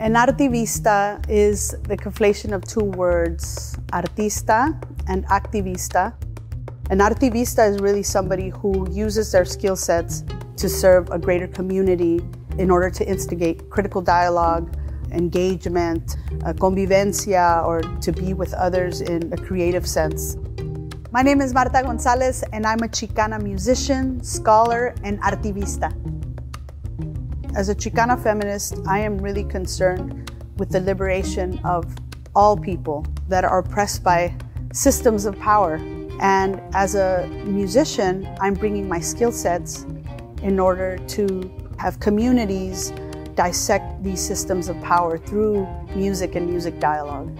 An artivista is the conflation of two words, artista and activista. An artivista is really somebody who uses their skill sets to serve a greater community in order to instigate critical dialogue, engagement, uh, convivencia, or to be with others in a creative sense. My name is Martha Gonzalez, and I'm a Chicana musician, scholar, and artivista. As a Chicana feminist, I am really concerned with the liberation of all people that are oppressed by systems of power. And as a musician, I'm bringing my skill sets in order to have communities dissect these systems of power through music and music dialogue.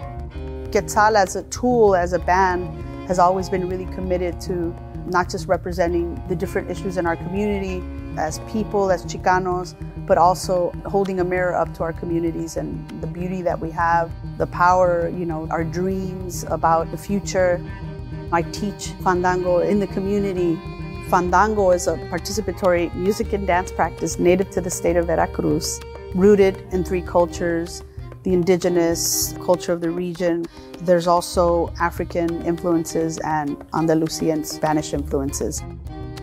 Quetzal as a tool, as a band, has always been really committed to not just representing the different issues in our community as people, as Chicanos, but also holding a mirror up to our communities and the beauty that we have, the power, you know, our dreams about the future. I teach Fandango in the community. Fandango is a participatory music and dance practice native to the state of Veracruz, rooted in three cultures, the indigenous culture of the region. There's also African influences and Andalusian Spanish influences.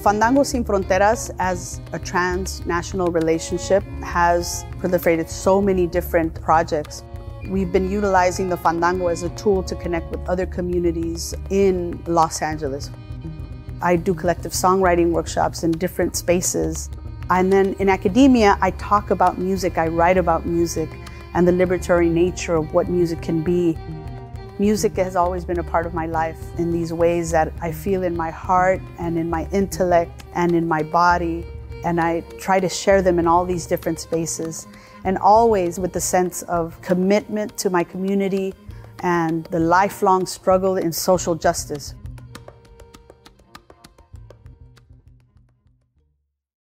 Fandango Sin Fronteras as a transnational relationship has proliferated so many different projects. We've been utilizing the Fandango as a tool to connect with other communities in Los Angeles. I do collective songwriting workshops in different spaces. And then in academia, I talk about music, I write about music and the liberatory nature of what music can be. Music has always been a part of my life in these ways that I feel in my heart and in my intellect and in my body. And I try to share them in all these different spaces and always with the sense of commitment to my community and the lifelong struggle in social justice.